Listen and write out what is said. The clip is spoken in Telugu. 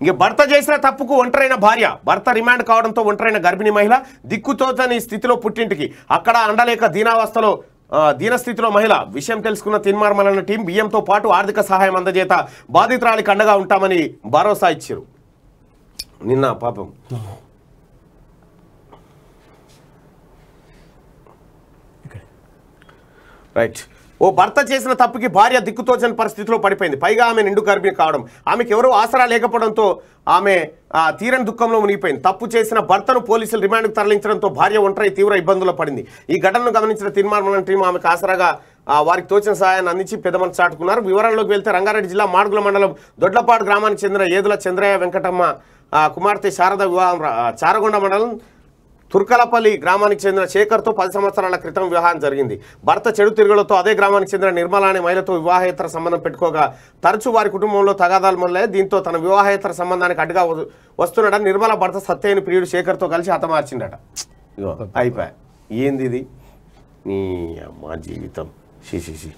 ఇంక భర్త చేసిన తప్పుకు ఒంటరైన భార్య భర్త రిమాండ్ కావడంతో ఒంటరైన గర్భిణీ మహిళ దిక్కుతోచని స్థితిలో పుట్టింటికి. అక్కడ అండలేక దీనావస్థలో దీనస్థితిలో మహిళ. విషయం తెలుసుకున్న తిన్మార్మలన్న టీం బియ్యంతో పాటు ఆర్థిక సహాయం అందజేత బాధితురాలికి అండగా ఉంటామని భరోసా ఇచ్చారు. నిన్న పాపం. రైట్. ఓ భర్త చేసిన తప్పుకి భార్య దిక్కుతోచని పరిస్థితిలో పడిపోయింది. పైగా ఆమె నిండు గర్భిణి కావడం ఆమెకు ఎవరూ ఆసరా లేకపోవడంతో ఆమె తీరని దుఃఖంలో మునిగిపోయింది. తప్పు చేసిన భర్తను పోలీసులు రిమాండ్కు తరలించడంతో భార్య ఒంటరి తీవ్ర ఇబ్బందుల్లో పడింది. ఈ ఘటనను గమనించిన తిరుమల టీం ఆమెకు ఆసరాగా వారికి తోచిన సహాయాన్ని అందించి పెద్దమని చాటుకున్నారు. వివరాల్లోకి వెళ్తే రంగారెడ్డి జిల్లా మాడుగుల మండలం దొడ్లపాడు గ్రామానికి చెందిన ఏదుల చంద్రయ్య వెంకటమ్మ కుమార్తె శారద వివాహం చారగొండ మండలం తుర్కలపల్లి గ్రామానికి చెందిన శేఖర్తో పది సంవత్సరాల క్రితం వివాహం జరిగింది. భర్త చెడు తిరుగులతో అదే గ్రామానికి చెందిన నిర్మల అనే మహిళతో వివాహేతర సంబంధం పెట్టుకోగా తరచూ వారి కుటుంబంలో తగాదాలు మొదలై దీంతో తన వివాహేతర సంబంధానికి అడ్డుగా వస్తున్నాడ వస్తున్నాడని నిర్మల భర్త సత్యైన ప్రియుడు శేఖర్తో కలిసి హతమార్చిండట అయిపోయా. ఏంది ఇది? నీ అమ్మ జీవితం. శిశిశి